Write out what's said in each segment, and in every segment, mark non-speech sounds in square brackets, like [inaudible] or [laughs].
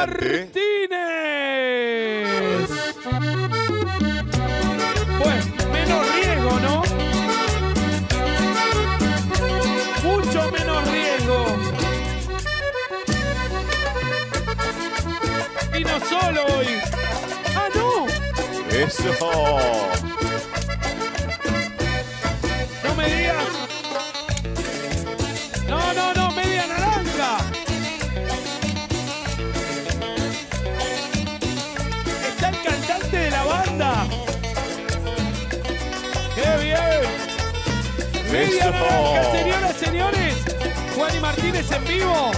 Martínez. Pues menos riesgo, ¿no? Mucho menos riesgo. Y no solo hoy. Ah, no. Eso. Media naranja, señoras, señores. Juan y Martínez en vivo.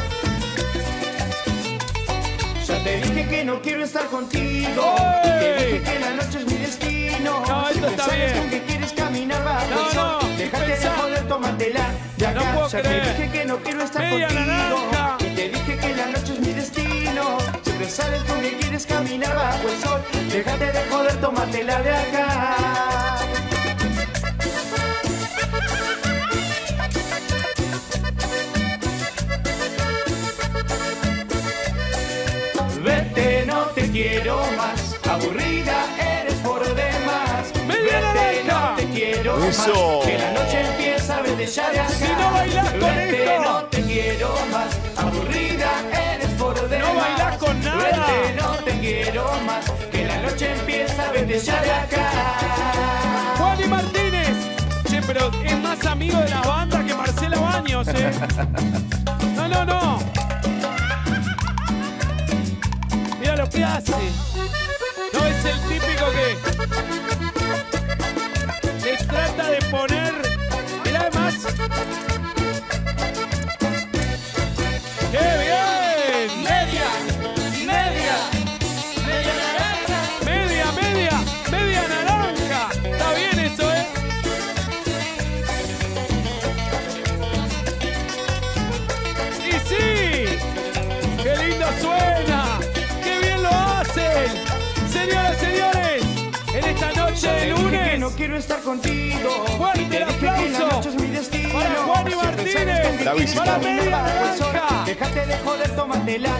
Ya te dije que no quiero estar contigo. Y te dije que la noche es mi destino. No, esto Siempre está bien. con que quieres caminar bajo No, el sol. no, Déjate de joder, tómatela de acá. No puedo ya creer. te dije que no quiero estar Media contigo. naranja. Y te dije que la noche es mi destino. Siempre sabes con que quieres caminar bajo el sol. Déjate de joder, tómatela de acá. Quiero más. Aburrida eres por demás. Media Vete, no te quiero Eso. más. Que la noche empieza, ya de acá. Si no bailás con Vete, esto. no te quiero más. Aburrida eres por demás. bailás con nada. Vete, no te quiero más. Que la noche empieza, ya de acá. Juan y Martínez. Che, pero es más amigo de la banda que Marcela Baños, ¿eh? [laughs] No es el típico que le trata de poner. Quiero estar contigo. Fuerte el la aplauso es mi destino. para Juan y Martínez, La el sol. Naranja. Déjate de joder, tómatela